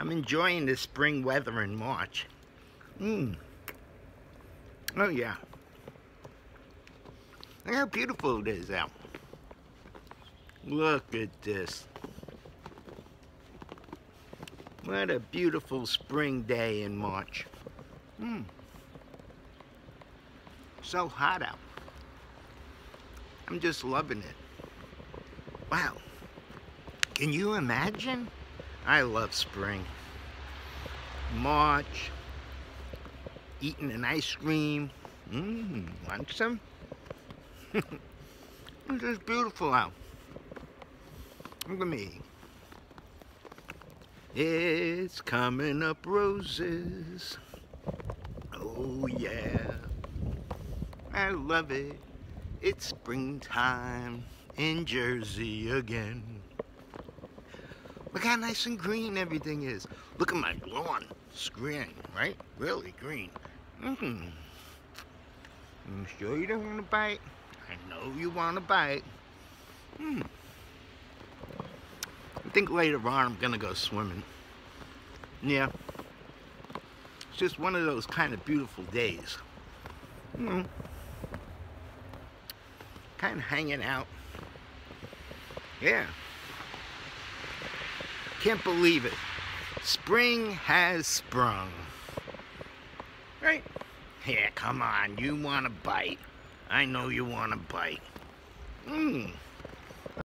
I'm enjoying the spring weather in March. Mmm. Oh yeah. Look how beautiful it is out. Look at this. What a beautiful spring day in March. Hmm. So hot out. I'm just loving it. Wow. Can you imagine? I love spring. March. Eating an ice cream. Mmm, want some? it's just beautiful out. Look at me. It's coming up roses. Oh yeah. I love it. It's springtime in Jersey again. Look how nice and green everything is. Look at my lawn. It's green, right? Really green. Mm-hmm. You sure you don't want to bite? I know you want to bite. Hmm. I think later on I'm going to go swimming. Yeah. It's just one of those kind of beautiful days. You know, kind of hanging out. Yeah. Can't believe it. Spring has sprung. Right? Yeah, come on. You want to bite. I know you want to bite. Mmm.